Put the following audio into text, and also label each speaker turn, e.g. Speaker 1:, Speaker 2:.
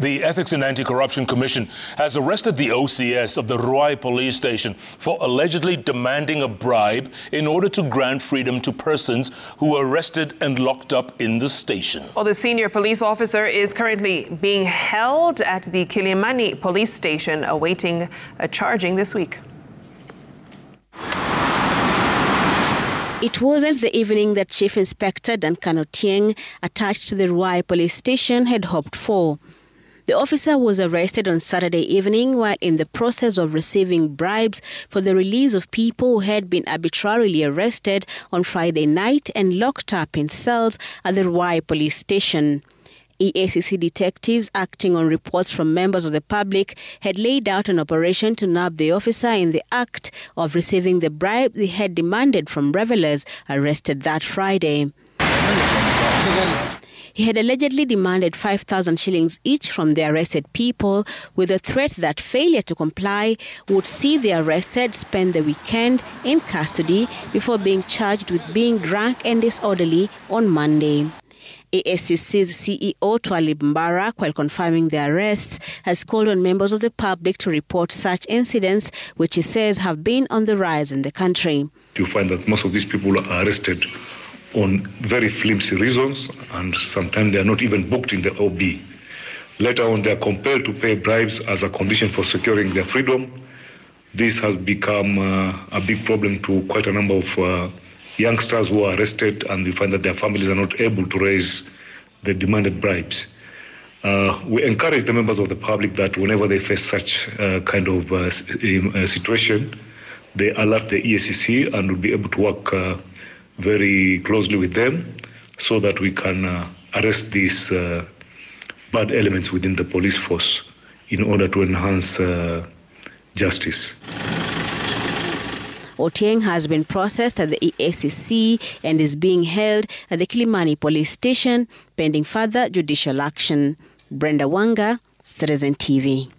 Speaker 1: The Ethics and Anti-Corruption Commission has arrested the OCS of the Ruai police station for allegedly demanding a bribe in order to grant freedom to persons who were arrested and locked up in the station.
Speaker 2: Well, the senior police officer is currently being held at the Kilimani police station awaiting a charging this week.
Speaker 3: It wasn't the evening that Chief Inspector Duncan Otieng, attached to the Ruai police station, had hoped for. The officer was arrested on Saturday evening while in the process of receiving bribes for the release of people who had been arbitrarily arrested on Friday night and locked up in cells at the Ruai police station. EACC detectives acting on reports from members of the public had laid out an operation to nab the officer in the act of receiving the bribe they had demanded from revelers arrested that Friday. He had allegedly demanded 5,000 shillings each from the arrested people with a threat that failure to comply would see the arrested spend the weekend in custody before being charged with being drunk and disorderly on Monday. EACC's CEO Twalib Mbarak, while confirming the arrests, has called on members of the public to report such incidents, which he says have been on the rise in the country.
Speaker 4: You find that most of these people are arrested on very flimsy reasons, and sometimes they are not even booked in the OB. Later on, they are compelled to pay bribes as a condition for securing their freedom. This has become uh, a big problem to quite a number of uh, youngsters who are arrested, and we find that their families are not able to raise the demanded bribes. Uh, we encourage the members of the public that whenever they face such uh, kind of uh, uh, situation, they alert the EACC and will be able to work very closely with them so that we can uh, arrest these uh, bad elements within the police force in order to enhance uh, justice.
Speaker 3: Otieng has been processed at the EACC and is being held at the Kilimani police station pending further judicial action. Brenda Wanga, Citizen TV.